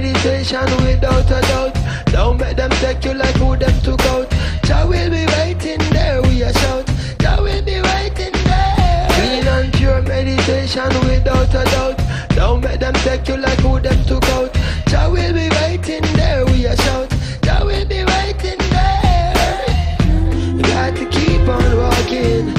meditation without a doubt. Don't let them take you like who them took out. Jah will be waiting there, we a shout. Jah will be waiting there. Clean and pure meditation without a doubt. Don't let them take you like who them took out. Jah will be waiting there, we a shout. Jah will be waiting there. You got to keep on walking.